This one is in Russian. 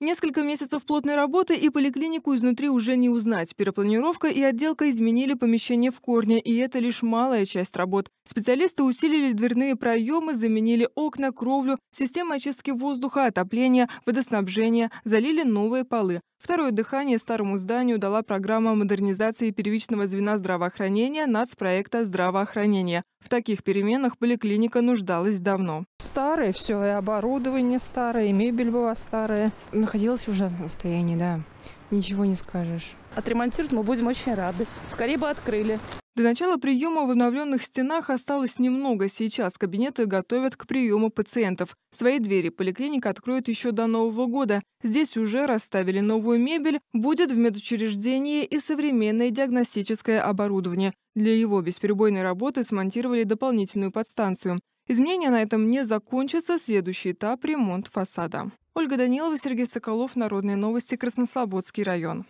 Несколько месяцев плотной работы и поликлинику изнутри уже не узнать. Перепланировка и отделка изменили помещение в корне, и это лишь малая часть работ. Специалисты усилили дверные проемы, заменили окна, кровлю, системы очистки воздуха, отопления, водоснабжения, залили новые полы. Второе дыхание старому зданию дала программа модернизации первичного звена здравоохранения нацпроекта «Здравоохранение». В таких переменах поликлиника нуждалась давно. Старое все, и оборудование старое, и мебель была старая. Находилась в ужасном состоянии, да. Ничего не скажешь. Отремонтировать мы будем очень рады. Скорее бы открыли. До начала приема в обновленных стенах осталось немного. Сейчас кабинеты готовят к приему пациентов. Свои двери поликлиника откроет еще до Нового года. Здесь уже расставили новую мебель, будет в медучреждении и современное диагностическое оборудование. Для его бесперебойной работы смонтировали дополнительную подстанцию. Изменения на этом не закончатся. Следующий этап – ремонт фасада. Ольга Данилова, Сергей Соколов, Народные новости, Краснослободский район.